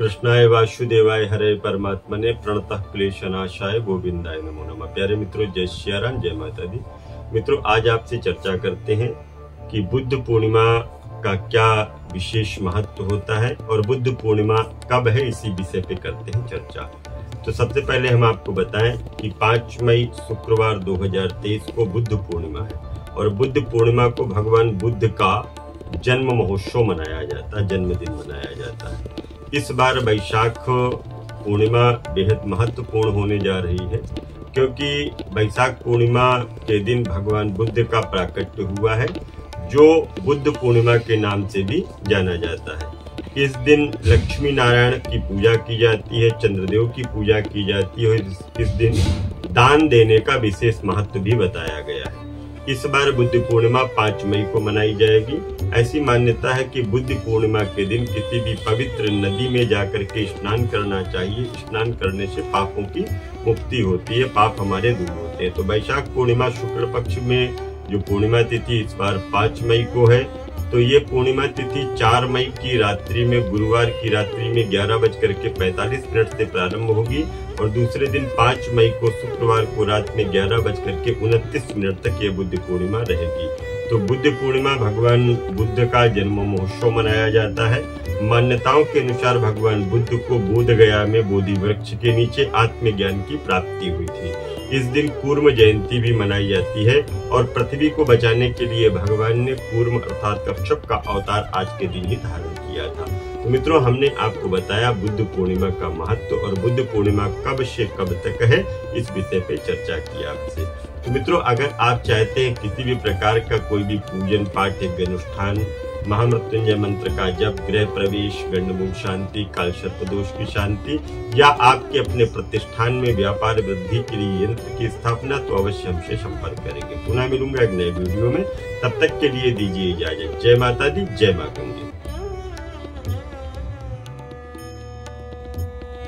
कृष्णाय वासुदेवाय हरे परमात्मने प्रणतः क्लेशनाशाय गोविंदाय नमो नमः। प्यारे मित्रों, जय श्याराम जय माता दी मित्रों, आज आपसे चर्चा करते हैं कि बुद्ध पूर्णिमा का क्या विशेष महत्व होता है और बुद्ध पूर्णिमा कब है, इसी विषय पे करते हैं चर्चा। तो सबसे पहले हम आपको बताएँ कि 5 मई शुक्रवार 2023 को बुद्ध पूर्णिमा है और बुद्ध पूर्णिमा को भगवान बुद्ध का जन्म महोत्सव मनाया जाता है, जन्मदिन मनाया जाता है। इस बार वैशाख पूर्णिमा बेहद महत्वपूर्ण होने जा रही है, क्योंकि वैशाख पूर्णिमा के दिन भगवान बुद्ध का प्राकट्य हुआ है, जो बुद्ध पूर्णिमा के नाम से भी जाना जाता है। इस दिन लक्ष्मी नारायण की पूजा की जाती है, चंद्रदेव की पूजा की जाती है इस दिन दान देने का विशेष महत्व भी बताया गया है। इस बार बुद्ध पूर्णिमा पाँच मई को मनाई जाएगी। ऐसी मान्यता है कि बुद्ध पूर्णिमा के दिन किसी भी पवित्र नदी में जाकर के स्नान करना चाहिए। स्नान करने से पापों की मुक्ति होती है, पाप हमारे दूर होते हैं। तो वैशाख पूर्णिमा शुक्ल पक्ष में जो पूर्णिमा तिथि इस बार पाँच मई को है तो ये पूर्णिमा तिथि 4 मई की रात्रि में, गुरुवार की रात्रि में ग्यारह बजकर के पैतालीस मिनट से प्रारंभ होगी और दूसरे दिन 5 मई को शुक्रवार को रात में ग्यारह बजकर के उनतीस मिनट तक ये बुद्ध पूर्णिमा रहेगी। तो बुद्ध पूर्णिमा भगवान बुद्ध का जन्म महोत्सव मनाया जाता है। मान्यताओं के अनुसार भगवान बुद्ध को बोध गया में बोधि वृक्ष के नीचे आत्मज्ञान की प्राप्ति हुई थी। इस दिन कूर्म जयंती भी मनाई जाती है और पृथ्वी को बचाने के लिए भगवान ने कूर्म अर्थात कक्षप का अवतार आज के दिन ही धारण किया था। तो मित्रों, हमने आपको बताया बुद्ध पूर्णिमा का महत्व और बुद्ध पूर्णिमा कब से कब तक है, इस विषय पे चर्चा की आपसे। तो मित्रों, अगर आप चाहते हैं किसी भी प्रकार का कोई भी पूजन, पाठ या अनुष्ठान महामृत्युंजय मंत्र का जप, गृह प्रवेश, गंडमूल शांति, काल सर्पदोष की शांति, या आपके अपने प्रतिष्ठान में व्यापार वृद्धि के लिए यंत्र की स्थापना तो अवश्य हमसे संपर्क करेंगे। पुनः मिलूँगा एक नए वीडियो में। तब तक के लिए दीजिए इजाज़त। जय माता दी, जय माँ